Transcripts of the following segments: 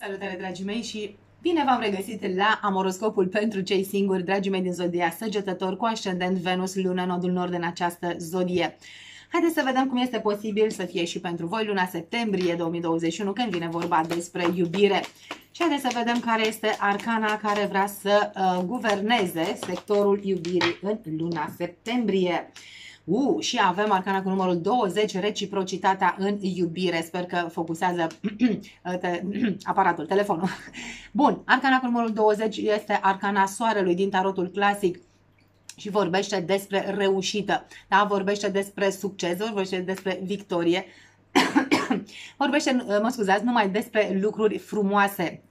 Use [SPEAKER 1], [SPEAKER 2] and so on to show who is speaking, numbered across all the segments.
[SPEAKER 1] Salutare, dragii mei, și bine v-am regăsit la amoroscopul pentru cei singuri, dragii mei din zodia săgetător, cu ascendent Venus, luna, nodul nord în această zodie. Haideți să vedem cum este posibil să fie și pentru voi luna septembrie 2021, când vine vorba despre iubire. Și haideți să vedem care este arcana care vrea să uh, guverneze sectorul iubirii în luna septembrie. Uh, și avem arcana cu numărul 20, reciprocitatea în iubire. Sper că focusează te, aparatul, telefonul. Bun, arcana cu numărul 20 este arcana soarelui din tarotul clasic și vorbește despre reușită, da? vorbește despre succes, vorbește despre victorie, vorbește, mă scuzați, numai despre lucruri frumoase.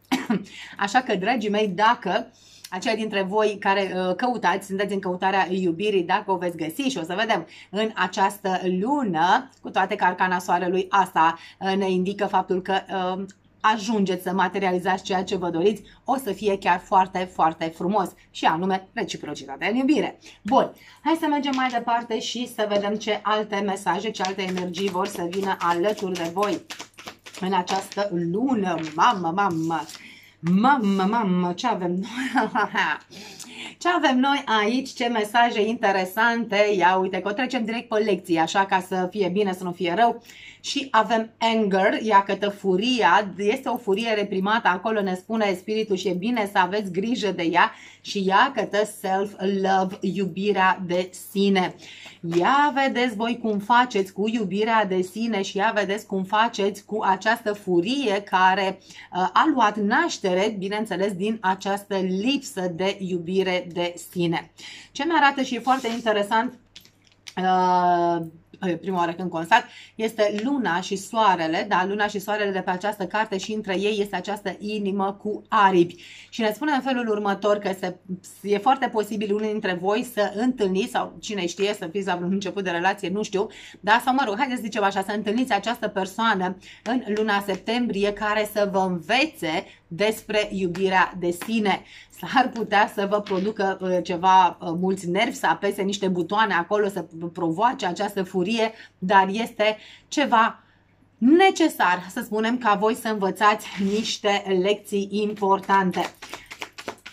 [SPEAKER 1] Așa că, dragii mei, dacă uh, aceia dintre voi care uh, căutați, sunteți în căutarea iubirii, dacă o veți găsi și o să vedem în această lună, cu toate că arcana soarelui asta uh, ne indică faptul că uh, ajungeți să materializați ceea ce vă doriți, o să fie chiar foarte, foarte frumos și anume reciprocitatea în iubire. Bun, hai să mergem mai departe și să vedem ce alte mesaje, ce alte energii vor să vină alături de voi în această lună. Mamă, mamă! Mamă, mamă, ce avem noi? ce avem noi aici? Ce mesaje interesante! Ia uite că o trecem direct pe lecție, așa ca să fie bine, să nu fie rău. Și avem anger, ia cătă furia, este o furie reprimată, acolo ne spune spiritul și e bine să aveți grijă de ea și ia cătă self-love, iubirea de sine. Ia vedeți voi cum faceți cu iubirea de sine și ia vedeți cum faceți cu această furie care uh, a luat naștere, bineînțeles, din această lipsă de iubire de sine. Ce mi arată și e foarte interesant, uh, prima oară când constat, este luna și soarele, da, luna și soarele de pe această carte și între ei este această inimă cu aripi. Și ne spune în felul următor că se, e foarte posibil unii dintre voi să întâlniți, sau cine știe, să fiți la un început de relație, nu știu, da, sau mă rog, haideți să zicem așa, să întâlniți această persoană în luna septembrie care să vă învețe despre iubirea de sine. S-ar putea să vă producă uh, ceva uh, mulți nervi, să apese niște butoane acolo, să provoace această furie, dar este ceva necesar, să spunem, ca voi să învățați niște lecții importante.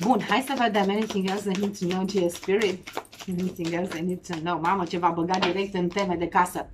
[SPEAKER 1] Bun, hai să vedem. Anything else I need to know, dear spirit? Anything else I need to know? Mamă, ce va băga direct în teme de casă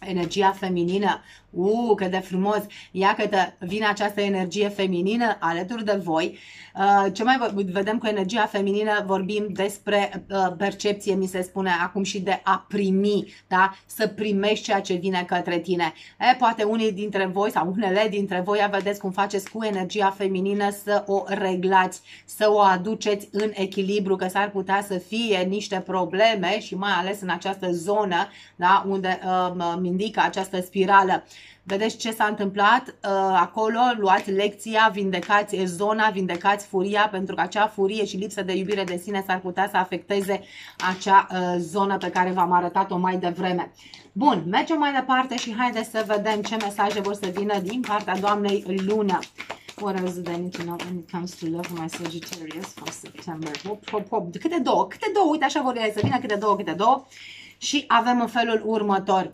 [SPEAKER 1] energia feminină. Uuu, cât de frumos! Ia că vine această energie feminină alături de voi. Uh, ce mai vedem cu energia feminină? Vorbim despre uh, percepție, mi se spune acum și de a primi, da? Să primești ceea ce vine către tine. E, poate unii dintre voi sau unele dintre voi vedeți cum faceți cu energia feminină să o reglați, să o aduceți în echilibru, că s-ar putea să fie niște probleme și mai ales în această zonă, da? Unde uh, indică această spirală. Vedeți ce s-a întâmplat uh, acolo, luați lecția, vindecați zona, vindecați furia, pentru că acea furie și lipsă de iubire de sine s-ar putea să afecteze acea uh, zonă pe care v-am arătat-o mai devreme. Bun, mergem mai departe și haideți să vedem ce mesaje vor să vină din partea doamnei Luna. What else do I need to know when it comes to love my Sagittarius for September? Hop, hop, hop. Câte două, câte două, uite așa vor să vină câte două, câte două. Și avem în felul următor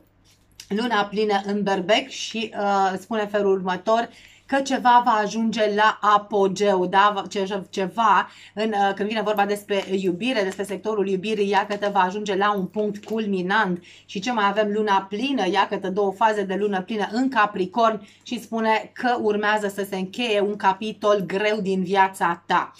[SPEAKER 1] luna plină în berbec și uh, spune felul următor că ceva va ajunge la apogeu, da? ceva, în, uh, când vine vorba despre iubire, despre sectorul iubirii, ia că va ajunge la un punct culminant și ce mai avem luna plină, ia că două faze de lună plină în Capricorn și spune că urmează să se încheie un capitol greu din viața ta.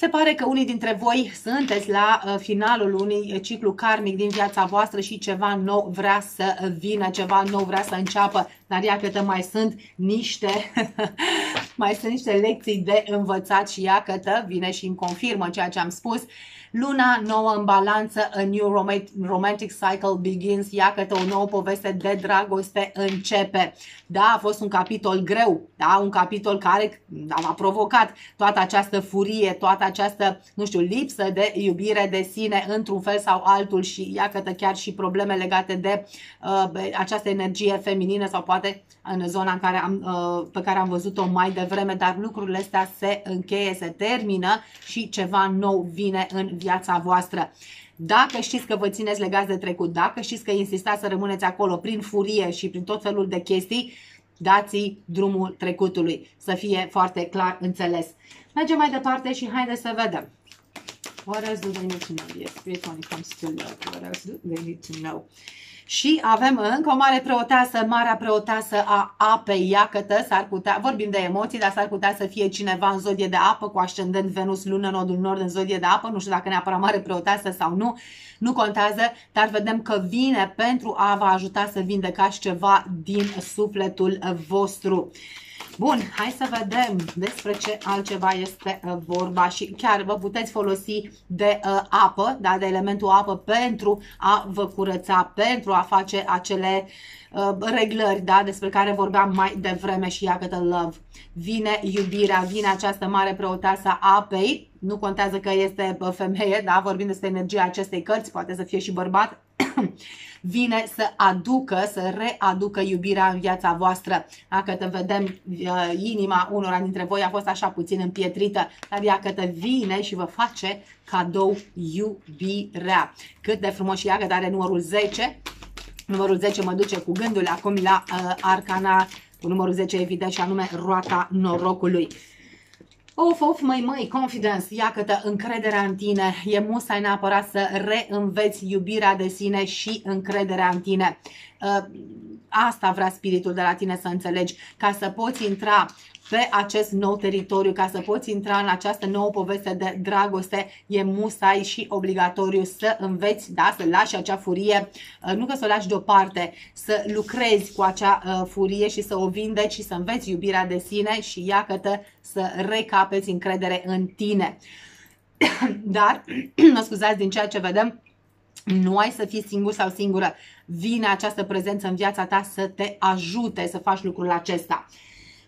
[SPEAKER 1] Se pare că unii dintre voi sunteți la uh, finalul unui ciclu karmic din viața voastră și ceva nou vrea să vină, ceva nou vrea să înceapă, dar iată mai sunt niște, mai sunt niște lecții de învățat și iată vine și îmi confirmă ceea ce am spus. Luna nouă în balanță, a new romantic cycle begins, iată o nouă poveste de dragoste. Începe. Da, a fost un capitol greu, da, un capitol care da, a provocat toată această furie, toată această, nu știu, lipsă de iubire de sine într-un fel sau altul. Și iată chiar și probleme legate de uh, această energie feminină sau poate în zona în care am, uh, pe care am văzut-o mai devreme, dar lucrurile astea se încheie, se termină și ceva nou vine în viața voastră. Dacă știți că vă țineți legați de trecut, dacă știți că insistați să rămâneți acolo prin furie și prin tot felul de chestii, dați drumul trecutului, să fie foarte clar înțeles. Mergem mai departe și haideți să vedem. What else do they need to know? Yes, spirit when it comes to love. What else do they need to know? Și avem încă o mare preoteasă, marea preoteasă a apei, iacătă, s-ar putea, vorbim de emoții, dar s-ar putea să fie cineva în zodie de apă, cu ascendent Venus, lună, nodul nord în zodie de apă, nu știu dacă neapărat mare preoteasă sau nu, nu contează, dar vedem că vine pentru a vă ajuta să vindecați ceva din sufletul vostru. Bun, hai să vedem despre ce altceva este uh, vorba și chiar vă puteți folosi de uh, apă, da, de elementul apă pentru a vă curăța, pentru a face acele uh, reglări, da, despre care vorbeam mai devreme și ia câtă love. Vine iubirea, vine această mare preoteasă a apei, nu contează că este uh, femeie, da, vorbim despre energia acestei cărți, poate să fie și bărbat, vine să aducă, să readucă iubirea în viața voastră. Dacă te vedem, uh, inima unora dintre voi a fost așa puțin împietrită, dar dacă te vine și vă face cadou iubirea. Cât de frumos și ea, că are numărul 10. Numărul 10 mă duce cu gândul acum la uh, arcana cu numărul 10 evident și anume roata norocului. Of, of, măi, măi, confidence, iată încrederea în tine, e musai neapărat să reînveți iubirea de sine și încrederea în tine. Uh, asta vrea spiritul de la tine să înțelegi, ca să poți intra pe acest nou teritoriu, ca să poți intra în această nouă poveste de dragoste, e musai și obligatoriu să înveți, da, să lași acea furie, uh, nu că să o lași deoparte, să lucrezi cu acea uh, furie și să o vindeci și să înveți iubirea de sine și iată să recapeți încredere în tine. Dar, mă scuzați, din ceea ce vedem, nu ai să fii singur sau singură. Vine această prezență în viața ta să te ajute să faci lucrul acesta.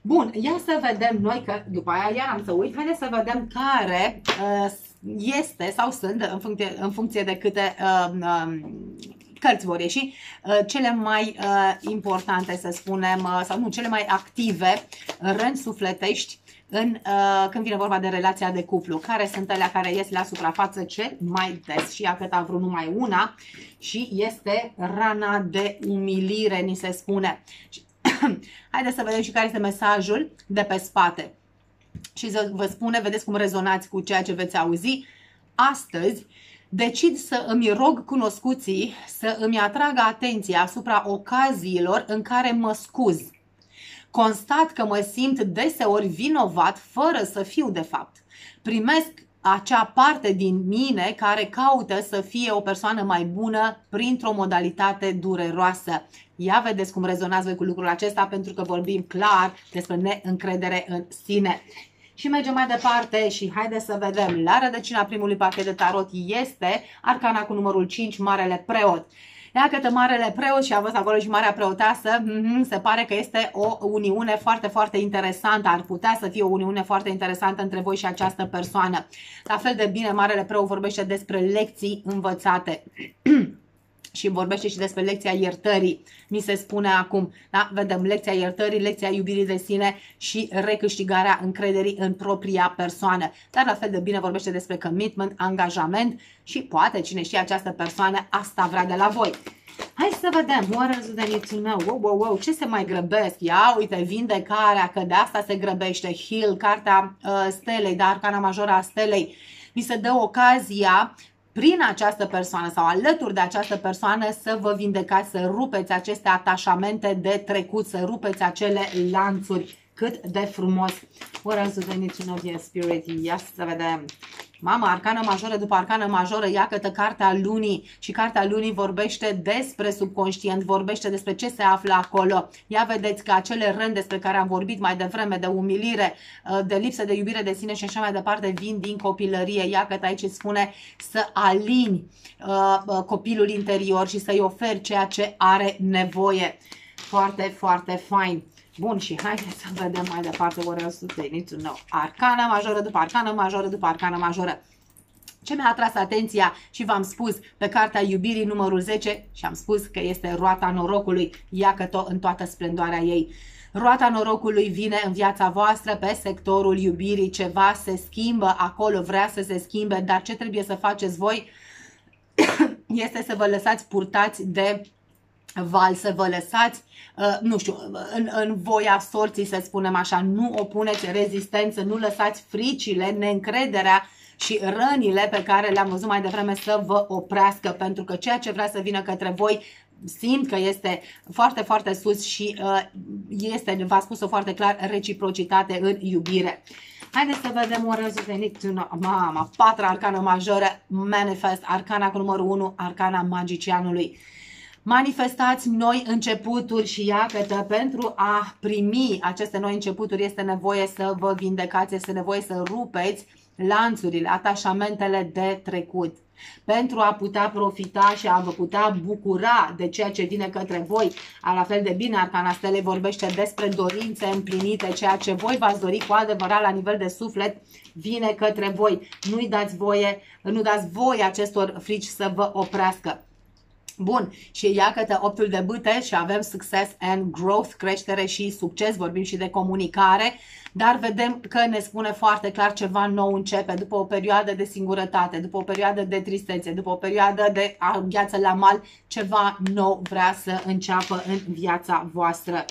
[SPEAKER 1] Bun, ia să vedem noi, că după aia iar am să uit, haideți să vedem care uh, este sau sunt, în funcție, în funcție de câte uh, uh, cărți vor ieși, uh, cele mai uh, importante, să spunem, uh, sau nu, cele mai active rând sufletești în, uh, când vine vorba de relația de cuplu, care sunt alea care ies la suprafață cel mai des și cât a vrut numai una și este rana de umilire, ni se spune. Haideți să vedem și care este mesajul de pe spate. Și să vă spune, vedeți cum rezonați cu ceea ce veți auzi. Astăzi decid să îmi rog cunoscuții să îmi atragă atenția asupra ocaziilor în care mă scuz. Constat că mă simt deseori vinovat fără să fiu de fapt. Primesc acea parte din mine care caută să fie o persoană mai bună printr-o modalitate dureroasă. Ia vedeți cum rezonați voi cu lucrul acesta pentru că vorbim clar despre neîncredere în sine. Și mergem mai departe și haideți să vedem. La rădăcina primului pachet de tarot este arcana cu numărul 5, Marele Preot. Ia că marele preot și a văzut acolo și marea preoteasă, mm-hmm, se pare că este o uniune foarte, foarte interesantă. Ar putea să fie o uniune foarte interesantă între voi și această persoană. La fel de bine, marele preot vorbește despre lecții învățate. și vorbește și despre lecția iertării. Mi se spune acum, da? vedem lecția iertării, lecția iubirii de sine și recâștigarea încrederii în propria persoană. Dar la fel de bine vorbește despre commitment, angajament și poate, cine știe, această persoană asta vrea de la voi. Hai să vedem, what else they need to know? Wow, wow, wow, ce se mai grăbesc? Ia, uite, vindecarea, că de asta se grăbește. Hill, cartea uh, stelei, dar arcana majoră a stelei. Mi se dă ocazia prin această persoană sau alături de această persoană să vă vindecați, să rupeți aceste atașamente de trecut, să rupeți acele lanțuri. Cât de frumos! What else do they need to know, dear spirit? Ia să vedem. Mama, arcană majoră după arcană majoră, ia cătă cartea lunii și cartea lunii vorbește despre subconștient, vorbește despre ce se află acolo. Ia vedeți că acele rând despre care am vorbit mai devreme, de umilire, uh, de lipsă de iubire de sine și așa mai departe, vin din copilărie. Ia că aici spune să alini uh, uh, copilul interior și să-i oferi ceea ce are nevoie. Foarte, foarte fain. Bun, și haideți să vedem mai departe what else they need to know. Arcana majoră după arcana majoră după arcana majoră. Ce mi-a atras atenția și v-am spus pe cartea iubirii numărul 10 și am spus că este roata norocului, ia că tot în toată splendoarea ei. Roata norocului vine în viața voastră pe sectorul iubirii, ceva se schimbă acolo, vrea să se schimbe, dar ce trebuie să faceți voi este să vă lăsați purtați de val să vă lăsați, uh, nu știu, în, în voia sorții, să spunem așa, nu opuneți rezistență, nu lăsați fricile, neîncrederea și rănile pe care le-am văzut mai devreme să vă oprească, pentru că ceea ce vrea să vină către voi simt că este foarte, foarte sus și uh, este, v-a spus-o foarte clar, reciprocitate în iubire. Haideți să vedem un rezultat. Mama, patra arcană majoră, manifest, arcana cu numărul 1, arcana magicianului. Manifestați noi începuturi și iată pentru a primi aceste noi începuturi este nevoie să vă vindecați, este nevoie să rupeți lanțurile, atașamentele de trecut pentru a putea profita și a vă putea bucura de ceea ce vine către voi. La fel de bine, Arcana Stele vorbește despre dorințe împlinite, ceea ce voi v-ați dori cu adevărat la nivel de suflet vine către voi. Nu-i dați voie, nu dați voie acestor frici să vă oprească. Bun, și iată optul de bâte și avem success and growth, creștere și succes, vorbim și de comunicare, dar vedem că ne spune foarte clar ceva nou începe după o perioadă de singurătate, după o perioadă de tristețe, după o perioadă de gheață la mal, ceva nou vrea să înceapă în viața voastră.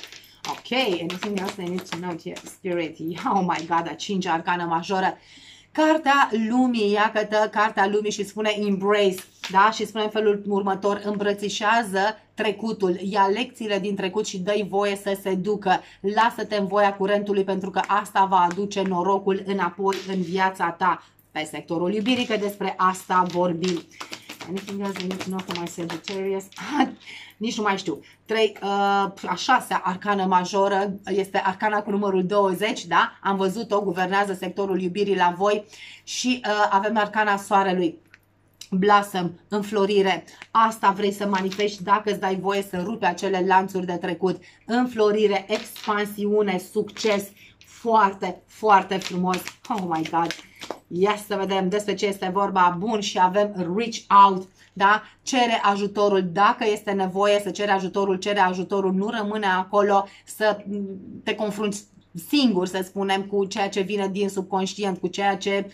[SPEAKER 1] Ok, anything else I need to know here? Spirit, oh my god, a cincea arcană majoră. Cartea lumii, iată cartea lumii și spune embrace, da? Și spune în felul următor, îmbrățișează trecutul, ia lecțiile din trecut și dă voie să se ducă. Lasă-te în voia curentului pentru că asta va aduce norocul înapoi în viața ta. Pe sectorul iubirii, că despre asta vorbim. Anything else I need to know for my Sagittarius? Nici nu mai știu. 3, uh, a șasea arcană majoră este arcana cu numărul 20, da? Am văzut-o, guvernează sectorul iubirii la voi și uh, avem arcana soarelui blossom, înflorire. Asta vrei să manifesti dacă îți dai voie să rupe acele lanțuri de trecut. Înflorire, expansiune, succes. Foarte, foarte frumos. Oh my God! Ia să vedem despre ce este vorba. Bun, și avem reach out, da? Cere ajutorul. Dacă este nevoie să cere ajutorul, cere ajutorul. Nu rămâne acolo să te confrunți singur, să spunem, cu ceea ce vine din subconștient, cu ceea ce Uh,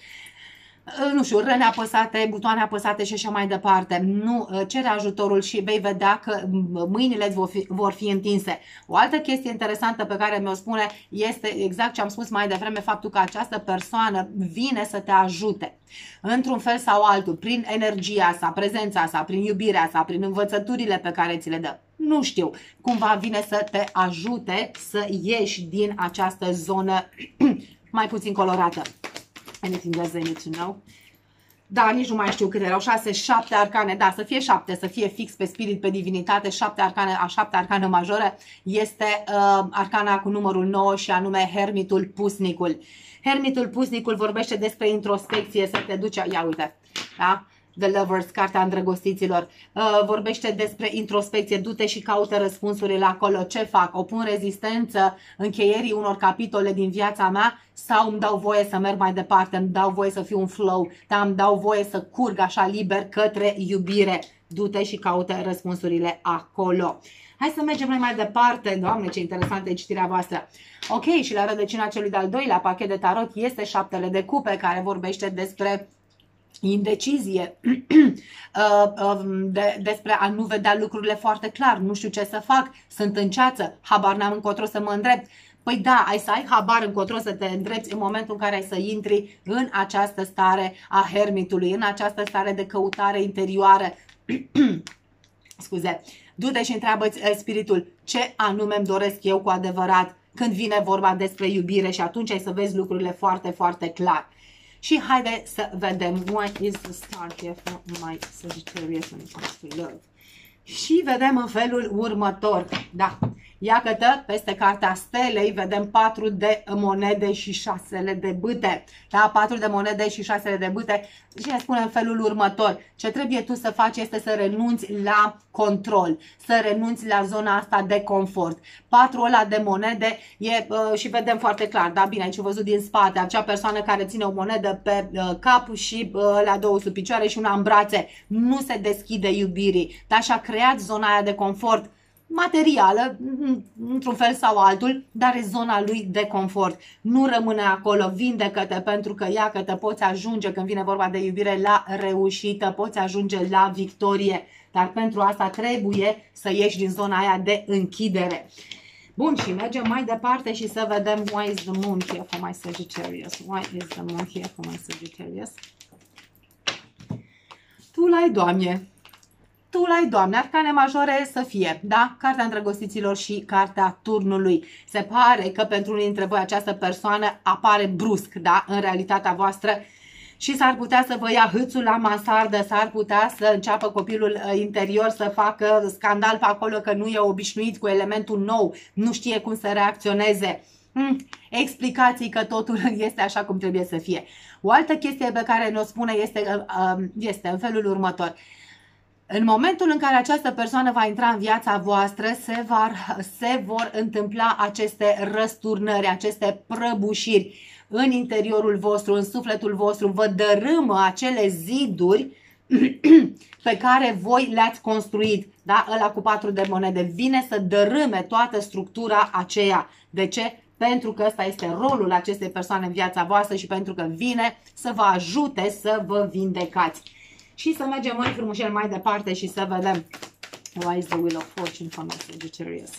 [SPEAKER 1] nu știu, răni apăsate, butoane apăsate și așa mai departe. Nu, uh, cere ajutorul și vei vedea că mâinile îți vor fi, vor fi întinse. O altă chestie interesantă pe care mi-o spune este exact ce am spus mai devreme, faptul că această persoană vine să te ajute. Într-un fel sau altul, prin energia sa, prezența sa, prin iubirea sa, prin învățăturile pe care ți le dă. Nu știu, cumva vine să te ajute să ieși din această zonă mai puțin colorată. Anything else I need to know? Da, nici nu mai știu câte erau, 6, 7 arcane, da, să fie 7, să fie fix pe spirit, pe divinitate, 7 arcane, a 7 arcană majoră, este uh, arcana cu numărul 9 și anume Hermitul Pusnicul. Hermitul Pusnicul vorbește despre introspecție, să te duce, ia uite, da? The Lovers, cartea îndrăgostiților, uh, vorbește despre introspecție, du-te și caută răspunsurile acolo, ce fac, opun rezistență încheierii unor capitole din viața mea sau îmi dau voie să merg mai departe, îmi dau voie să fiu un flow, dar îmi dau voie să curg așa liber către iubire. Du-te și caută răspunsurile acolo. Hai să mergem mai, mai departe. Doamne, ce interesantă e citirea voastră. Ok, și la rădăcina celui de-al doilea pachet de tarot este șaptele de cupe care vorbește despre indecizie, uh, um, de, despre a nu vedea lucrurile foarte clar, nu știu ce să fac, sunt în ceață, habar n-am încotro să mă îndrept. Păi da, ai să ai habar încotro să te îndrepți în momentul în care ai să intri în această stare a hermitului, în această stare de căutare interioară. Scuze. Du-te și întreabă uh, spiritul ce anume îmi doresc eu cu adevărat când vine vorba despre iubire și atunci ai să vezi lucrurile foarte, foarte clar. Și haide să vedem what is the star here for my Sagittarius when it comes to love. Și vedem în felul următor. Da, Iată, peste cartea stelei vedem patru de monede și șasele de bâte. Da, patru de monede și șasele de bâte. Și ne spune în felul următor. Ce trebuie tu să faci este să renunți la control, să renunți la zona asta de confort. Patru ăla de monede e, uh, și vedem foarte clar, da, bine, aici văzut din spate, acea persoană care ține o monedă pe uh, cap și uh, la două sub picioare și una în brațe. Nu se deschide iubirii, dar și-a creat zona aia de confort materială, într-un fel sau altul, dar e zona lui de confort. Nu rămâne acolo, vindecă-te pentru că ia că te poți ajunge când vine vorba de iubire la reușită, poți ajunge la victorie. dar pentru asta trebuie să ieși din zona aia de închidere. Bun, și mergem mai departe și să vedem why is the moon here for my Sagittarius. Why is the moon here for my Sagittarius? Tu l-ai, Doamne! Tu l-ai, Doamne! Arcane majore să fie, da? Cartea îndrăgostiților și cartea turnului. Se pare că pentru unii dintre voi această persoană apare brusc, da? În realitatea voastră și s-ar putea să vă ia hâțul la mansardă, s-ar putea să înceapă copilul uh, interior să facă scandal pe acolo că nu e obișnuit cu elementul nou, nu știe cum să reacționeze. Hmm, explicații că totul este așa cum trebuie să fie. O altă chestie pe care ne-o spune este, uh, um, este în felul următor. În momentul în care această persoană va intra în viața voastră, se, va, se vor întâmpla aceste răsturnări, aceste prăbușiri în interiorul vostru, în sufletul vostru, vă dărâmă acele ziduri pe care voi le-ați construit. Da? Ăla cu patru de monede vine să dărâme toată structura aceea. De ce? Pentru că ăsta este rolul acestei persoane în viața voastră și pentru că vine să vă ajute să vă vindecați. Și să mergem mai frumușel mai departe și să vedem Why is the Wheel of Fortune from Sagittarius?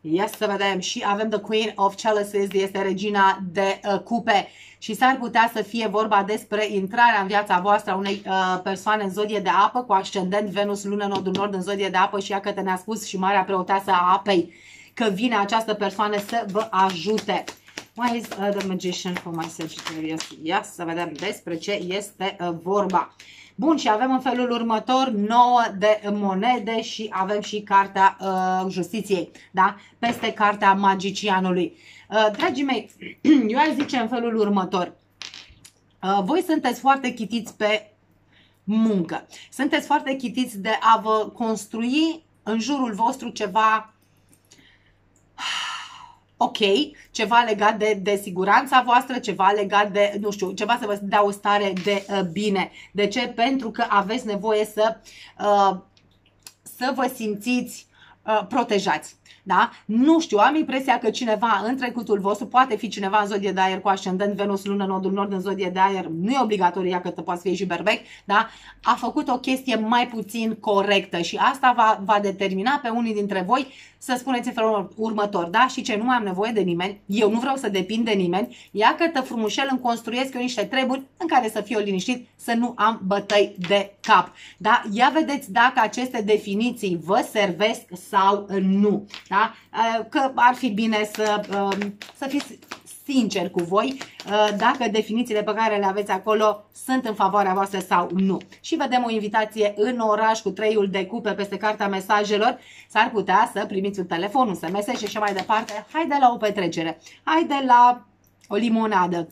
[SPEAKER 1] Yes, să vedem. Și avem The Queen of Chalices, este regina de uh, cupe. Și s-ar putea să fie vorba despre intrarea în viața voastră a unei uh, persoane în zodie de apă, cu ascendent Venus, lună, nodul nord în zodie de apă și ea că te ne-a spus și Marea Preoteasă a apei că vine această persoană să vă ajute. Why is uh, the magician for my Sagittarius? Yes, să vedem despre ce este uh, vorba. Bun, și avem în felul următor 9 de monede și avem și cartea uh, justiției, da? Peste cartea magicianului. Uh, dragii mei, eu aș zice în felul următor. Uh, voi sunteți foarte chitiți pe muncă. Sunteți foarte chitiți de a vă construi în jurul vostru ceva ok, ceva legat de, de siguranța voastră, ceva legat de, nu știu, ceva să vă dea o stare de uh, bine. De ce? Pentru că aveți nevoie să, uh, să vă simțiți uh, protejați. Da? Nu știu, am impresia că cineva în trecutul vostru, poate fi cineva în zodie de aer cu ascendent Venus, lună, nodul nord în zodie de aer, nu e obligatoriu, ia că te poate fi și berbec, da? a făcut o chestie mai puțin corectă și asta va, va determina pe unii dintre voi să spuneți în felul următor, da? Și ce, nu mai am nevoie de nimeni, eu nu vreau să depind de nimeni, ia că te frumușel îmi construiesc eu niște treburi în care să fiu liniștit, să nu am bătăi de cap. Da? Ia vedeți dacă aceste definiții vă servesc sau nu. Da? Că ar fi bine să, um, să fiți sincer cu voi uh, dacă definițiile pe care le aveți acolo sunt în favoarea voastră sau nu. Și vedem o invitație în oraș cu treiul de cupe peste cartea mesajelor. S-ar putea să primiți un telefon, un SMS și așa mai departe. Haide la o petrecere, haide la o limonadă,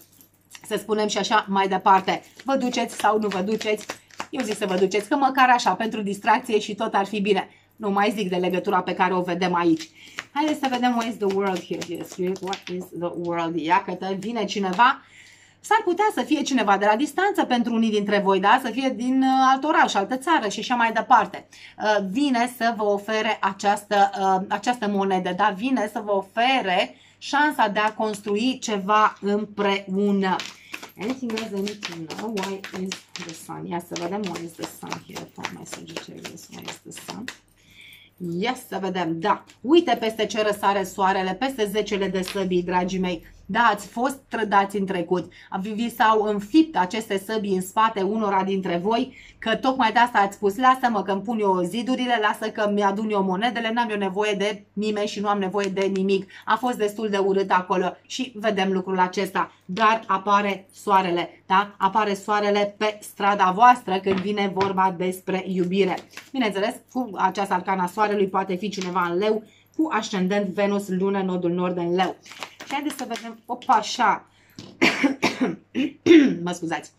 [SPEAKER 1] să spunem și așa mai departe. Vă duceți sau nu vă duceți? Eu zic să vă duceți, că măcar așa, pentru distracție și tot ar fi bine. Nu mai zic de legătura pe care o vedem aici. Haideți să vedem what is the world here, dear spirit. What is the world? Ia că vine cineva. S-ar putea să fie cineva de la distanță pentru unii dintre voi, da? Să fie din uh, alt oraș, altă țară și așa mai departe. Uh, vine să vă ofere această, uh, această monedă, da? Vine să vă ofere șansa de a construi ceva împreună. Anything else I need to know? Why is the sun? Ia să vedem why is the sun here for my Sagittarius. Why is the sun? Yes, să vedem, da. Uite peste ce răsare soarele, peste zecele de săbii, dragii mei. Da, ați fost trădați în trecut. Vi s-au înfipt aceste săbii în spate unora dintre voi, că tocmai de asta ați spus, lasă-mă că îmi pun eu zidurile, lasă că mi-adun eu monedele, n-am eu nevoie de nimeni și nu am nevoie de nimic. A fost destul de urât acolo și vedem lucrul acesta. Dar apare soarele, da? Apare soarele pe strada voastră când vine vorba despre iubire. Bineînțeles, cu această arcana soarelui poate fi cineva în leu, cu ascendent Venus, lună, nodul nord în leu. Și haideți să vedem, opa, așa, mă scuzați.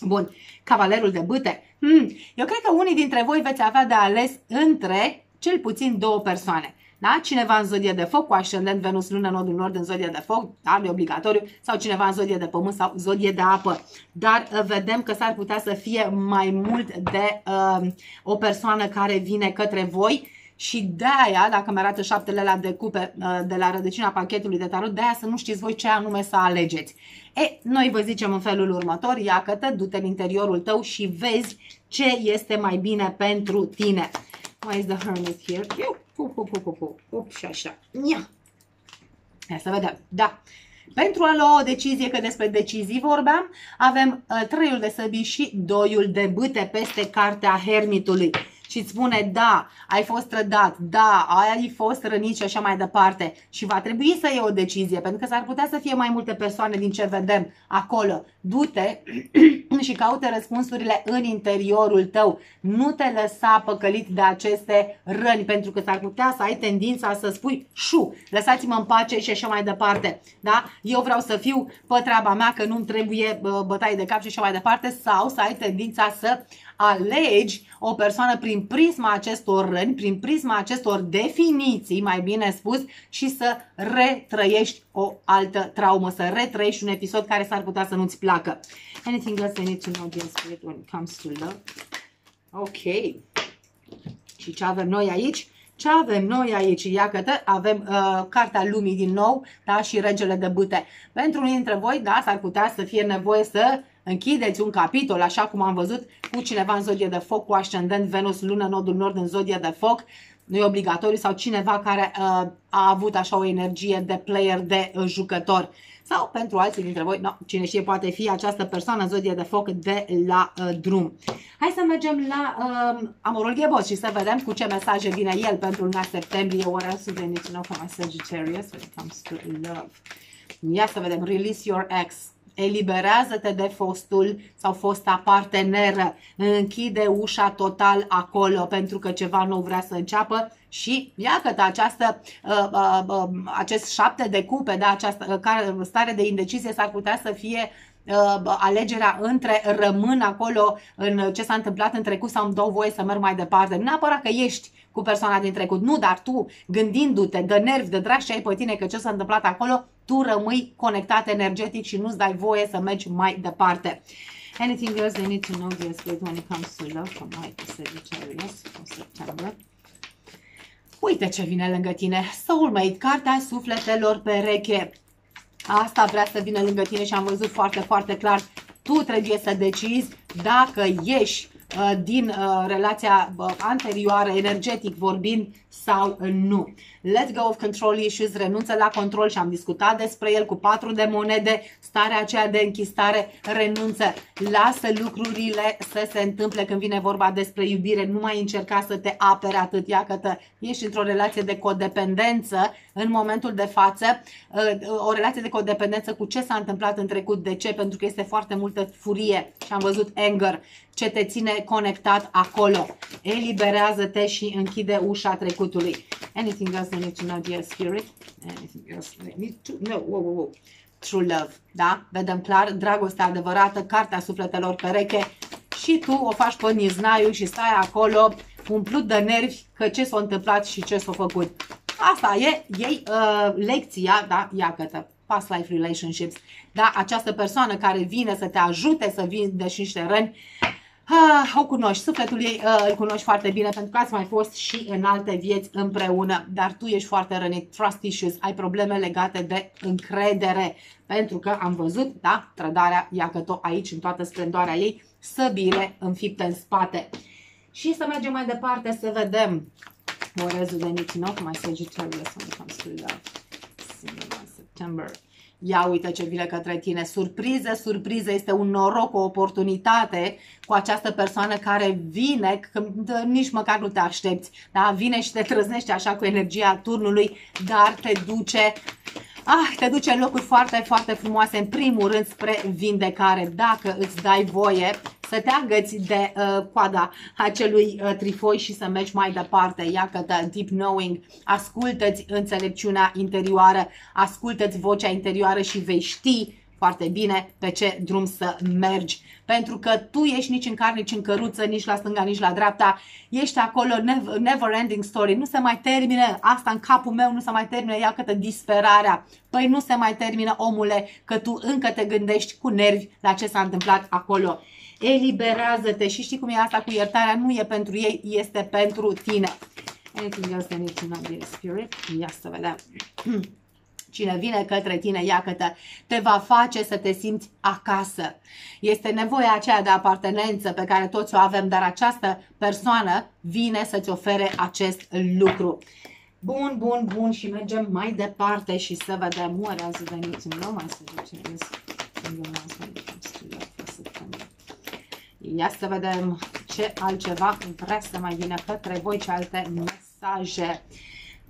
[SPEAKER 1] Bun, cavalerul de bâte. Hmm, eu cred că unii dintre voi veți avea de ales între cel puțin două persoane. Da? Cineva în zodie de foc, cu ascendent Venus, lună, nodul nord în zodie de foc, da? e obligatoriu, sau cineva în zodie de pământ sau zodie de apă. Dar uh, vedem că s-ar putea să fie mai mult de uh, o persoană care vine către voi Și de-aia, dacă mi arată șaptele la de cupe uh, de la rădăcina pachetului de tarot, de-aia să nu știți voi ce anume să alegeți. E, noi vă zicem în felul următor, ia că du-te în interiorul tău și vezi ce este mai bine pentru tine. Why is the hermit here? Up, up, up, up, up, up, și așa. Ia. Hai să vedem. Da. Pentru a lua o decizie, că despre decizii vorbeam, avem uh, trăiul de săbii și doiul de bâte peste cartea hermitului și îți spune da, ai fost trădat, da, ai fost rănit și așa mai departe și va trebui să iei o decizie pentru că s-ar putea să fie mai multe persoane din ce vedem acolo. Du-te și caute răspunsurile în interiorul tău. Nu te lăsa păcălit de aceste răni pentru că s-ar putea să ai tendința să spui șu, lăsați-mă în pace și așa mai departe. Da? Eu vreau să fiu pe treaba mea că nu-mi trebuie bătaie de cap și așa mai departe sau să ai tendința să alegi o persoană prin prisma acestor răni, prin prisma acestor definiții, mai bine spus, și să retrăiești o altă traumă, să retrăiești un episod care s-ar putea să nu-ți placă. Anything else I need to know, dear spirit, when it comes to love? Ok. Și ce avem noi aici? Ce avem noi aici? Iată, avem uh, Cartea Lumii din nou da? și Regele de Bâte. Pentru unii dintre voi, da, s-ar putea să fie nevoie să închideți un capitol, așa cum am văzut, cu cineva în zodie de foc, cu ascendent Venus, lună, nodul nord în zodie de foc, nu e obligatoriu, sau cineva care uh, a avut așa o energie de player, de uh, jucător. Sau pentru alții dintre voi, no, cine știe, poate fi această persoană în zodie de foc de la uh, drum. Hai să mergem la uh, Amorul Ghebos și să vedem cu ce mesaje vine el pentru luna septembrie. What else do they need to know from my Sagittarius when it comes to love? Ia să vedem. Release your ex. Eliberează-te de fostul sau fosta parteneră. Închide ușa total acolo pentru că ceva nu vrea să înceapă și iată această, uh, uh, uh, acest șapte de cupe, da, această uh, stare de indecizie s-ar putea să fie uh, alegerea între rămân acolo în ce s-a întâmplat în trecut sau îmi dau voie să merg mai departe. Nu neapărat că ești cu persoana din trecut, nu, dar tu gândindu-te de nervi, de drag și ai pe tine că ce s-a întâmplat acolo, tu rămâi conectat energetic și nu-ți dai voie să mergi mai departe. Anything else they need to know, dear spirit, when it comes to love from my Sagittarius for September? Uite ce vine lângă tine. Soulmate, cartea sufletelor pereche. Asta vrea să vină lângă tine și am văzut foarte, foarte clar. Tu trebuie să decizi dacă ești uh, din uh, relația uh, anterioară, energetic vorbind, sau nu. Let go of control issues, renunță la control și am discutat despre el cu patru de monede, starea aceea de închistare, renunță, lasă lucrurile să se întâmple când vine vorba despre iubire, nu mai încerca să te apere atât, ia că ești într-o relație de codependență în momentul de față, uh, o relație de codependență cu ce s-a întâmplat în trecut, de ce? Pentru că este foarte multă furie și am văzut anger, ce te ține conectat acolo. Eliberează-te și închide ușa trecutului. Anything else I need to know, dear spirit? Anything else I need to know? Whoa, whoa, whoa. True love, da? Vedem clar, dragostea adevărată, cartea sufletelor pereche și tu o faci pe niznaiu și stai acolo umplut de nervi că ce s-a întâmplat și ce s-a făcut. Asta e, ei uh, lecția, da, ia cătă, past life relationships, da, această persoană care vine să te ajute să vindești niște răni, Ah, o cunoști, sufletul ei uh, îl cunoști foarte bine pentru că ați mai fost și în alte vieți împreună, dar tu ești foarte rănit, trust issues, ai probleme legate de încredere, pentru că am văzut, da, trădarea, ia că tot aici, în toată splendoarea ei, săbile înfipte în spate. Și să mergem mai departe să vedem Orezul de Nicinov, mai Sagittarius when it comes to love. September. Ia uite ce vine către tine. Surpriză, surpriză, este un noroc, o oportunitate cu această persoană care vine când nici măcar nu te aștepți. Da? Vine și te trăznește așa cu energia turnului, dar te duce Ah, te duce în locuri foarte, foarte frumoase, în primul rând spre vindecare. Dacă îți dai voie să te agăți de uh, coada acelui uh, trifoi și să mergi mai departe. Ia că deep knowing, ascultă-ți înțelepciunea interioară, ascultă-ți vocea interioară și vei ști foarte bine pe ce drum să mergi. Pentru că tu ești nici în car, nici în căruță, nici la stânga, nici la dreapta. Ești acolo, never, never ending story. Nu se mai termină asta în capul meu, nu se mai termină, ia câtă disperarea. Păi nu se mai termină, omule, că tu încă te gândești cu nervi la ce s-a întâmplat acolo. Eliberează-te și știi cum e asta cu iertarea, nu e pentru ei, este pentru tine. Anything else they need to know, dear spirit? Ia să vedem. Cine vine către tine, ia că te, te va face să te simți acasă. Este nevoia aceea de apartenență pe care toți o avem, dar această persoană vine să-ți ofere acest lucru. Bun, bun, bun și mergem mai departe și să vedem what else they need to know my suggestions. Ia să vedem ce altceva vrea să mai vină către voi, ce alte mesaje.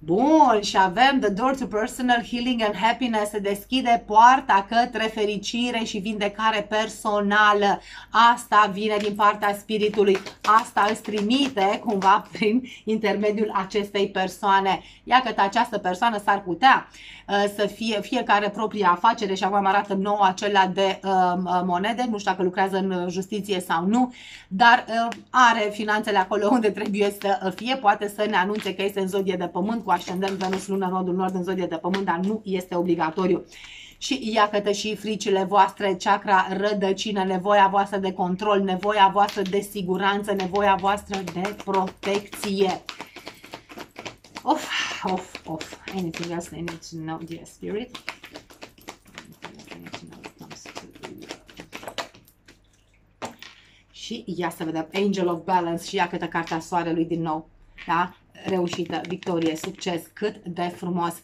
[SPEAKER 1] Bun, și avem The Door to Personal Healing and Happiness, se deschide poarta către fericire și vindecare personală. Asta vine din partea spiritului, asta îți trimite cumva prin intermediul acestei persoane. Ia că această persoană s-ar putea uh, să fie fiecare propria afacere și acum arată nou acela de uh, uh, monede, nu știu dacă lucrează în justiție sau nu, dar uh, are finanțele acolo unde trebuie să fie, poate să ne anunțe că este în zodie de pământ cu ascendent Venus, Luna, Nodul Nord în zodie de pământ, dar nu este obligatoriu. Și iată și fricile voastre, chakra rădăcină, nevoia voastră de control, nevoia voastră de siguranță, nevoia voastră de protecție. Of, of, of. Anything else I need to know, dear spirit? Și ia să vedem Angel of Balance și ia câtă cartea soarelui din nou. Da? Reușită, victorie, succes, cât de frumos.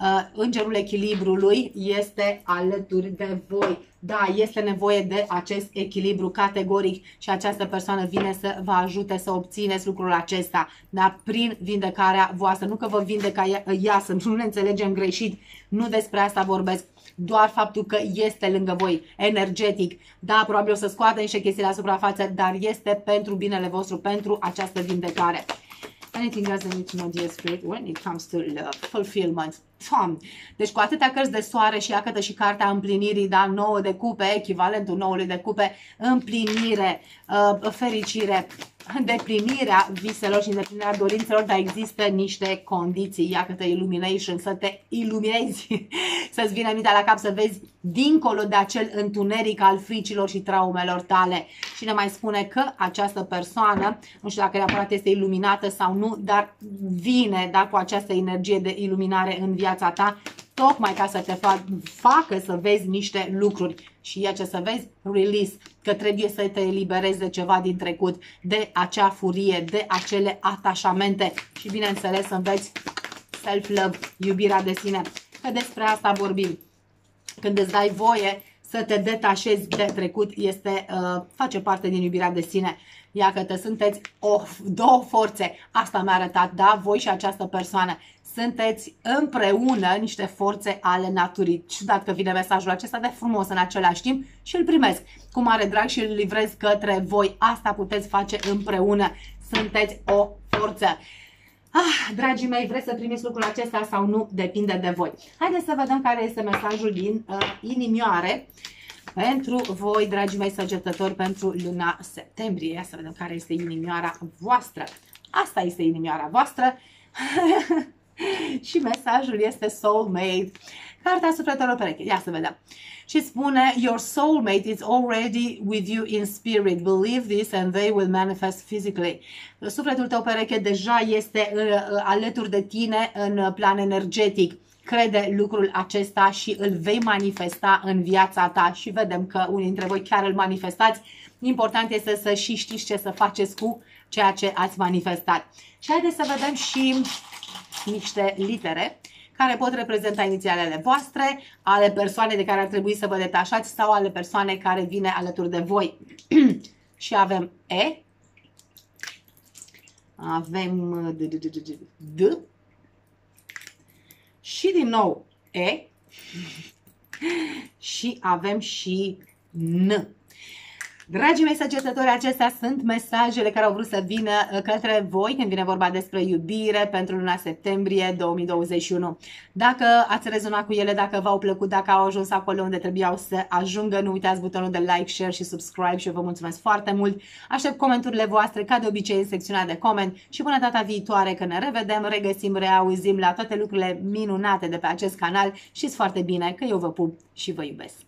[SPEAKER 1] Uh, îngerul echilibrului este alături de voi. Da, este nevoie de acest echilibru categoric și această persoană vine să vă ajute să obțineți lucrul acesta, da, prin vindecarea voastră. Nu că vă vindeca ea, ea să nu ne înțelegem greșit, nu despre asta vorbesc, doar faptul că este lângă voi, energetic. Da, probabil o să scoată niște chestii la suprafață, dar este pentru binele vostru, pentru această vindecare. Anything else I need to know, dear spirit, when it comes to love, fulfillment. Tom. Deci cu atâtea cărți de soare și iată și cartea împlinirii, da, nouă de cupe, echivalentul noului de cupe, împlinire, uh, fericire, îndeplinirea viselor și îndeplinirea dorințelor, dar există niște condiții. Ia câte illumination, să te iluminezi, să-ți vină mintea la cap, să vezi dincolo de acel întuneric al fricilor și traumelor tale. Și ne mai spune că această persoană, nu știu dacă neapărat este iluminată sau nu, dar vine da, cu această energie de iluminare în viața ta tocmai ca să te fac, facă să vezi niște lucruri și e ce să vezi, release, că trebuie să te eliberezi de ceva din trecut, de acea furie, de acele atașamente și bineînțeles să înveți self-love, iubirea de sine, că despre asta vorbim. Când îți dai voie să te detașezi de trecut, este, uh, face parte din iubirea de sine. Ia că te sunteți o, două forțe. Asta mi-a arătat, da? Voi și această persoană sunteți împreună niște forțe ale naturii. Și dacă vine mesajul acesta de frumos în același timp și îl primesc cu mare drag și îl livrez către voi. Asta puteți face împreună. Sunteți o forță. Ah, dragii mei, vreți să primiți lucrul acesta sau nu? Depinde de voi. Haideți să vedem care este mesajul din uh, inimioare pentru voi, dragii mei săgetători, pentru luna septembrie. Ia să vedem care este inimioara voastră. Asta este inimioara voastră. și mesajul este soulmate. Cartea sufletelor pereche. Ia să vedem. Și spune, your soulmate is already with you in spirit. Believe this and they will manifest physically. Sufletul tău pereche deja este uh, uh, alături de tine în plan energetic. Crede lucrul acesta și îl vei manifesta în viața ta și vedem că unii dintre voi chiar îl manifestați. Important este să și știți ce să faceți cu ceea ce ați manifestat. Și haideți să vedem și niște litere care pot reprezenta inițialele voastre, ale persoanei de care ar trebui să vă detașați sau ale persoanei care vine alături de voi. și avem E, avem D, D, D, D, D, și din nou E și avem și N. Dragii mei săgetători, acestea sunt mesajele care au vrut să vină uh, către voi când vine vorba despre iubire pentru luna septembrie 2021. Dacă ați rezonat cu ele, dacă v-au plăcut, dacă au ajuns acolo unde trebuiau să ajungă, nu uitați butonul de like, share și subscribe și eu vă mulțumesc foarte mult. Aștept comenturile voastre ca de obicei în secțiunea de coment și până data viitoare când ne revedem, regăsim, reauzim la toate lucrurile minunate de pe acest canal. Știți foarte bine că eu vă pup și vă iubesc.